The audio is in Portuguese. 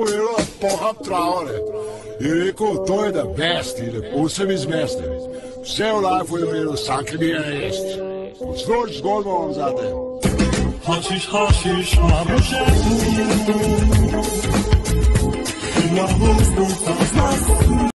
på porra pohapdragerne. Eriko, to je the best i det, posebej zmeste. Vse v life je imelo vsake mire jest. Posluš zgodbo vam zate. Hashish, hashish, do Innahu